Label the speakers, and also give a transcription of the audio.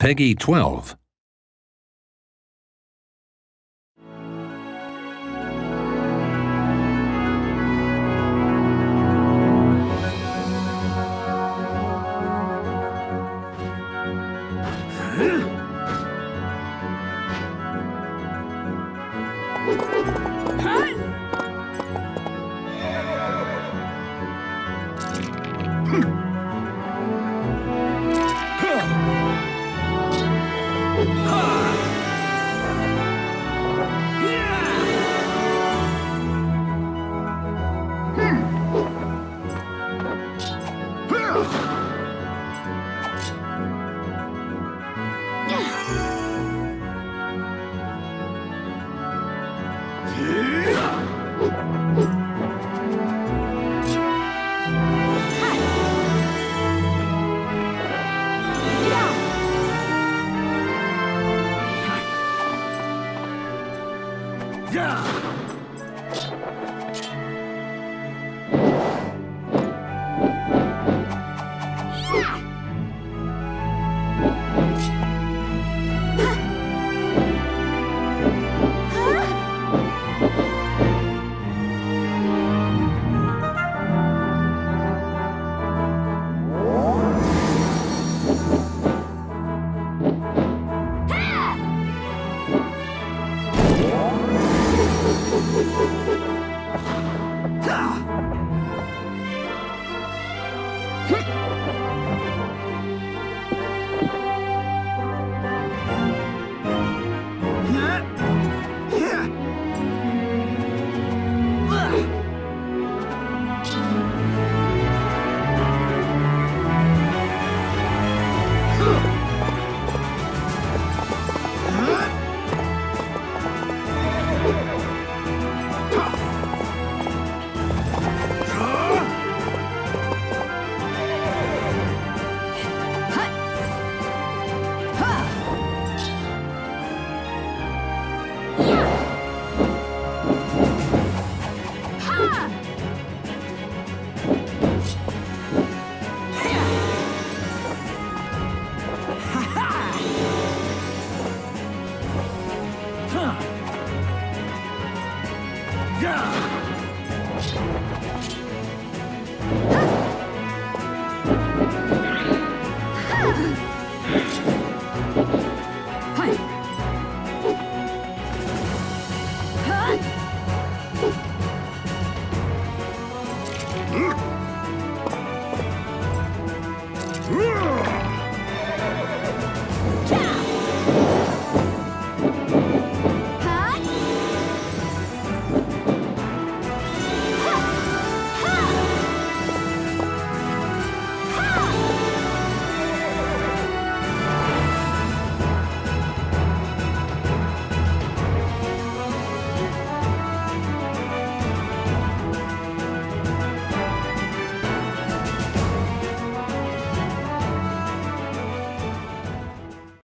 Speaker 1: Peggy 12.
Speaker 2: Huh. Yeah!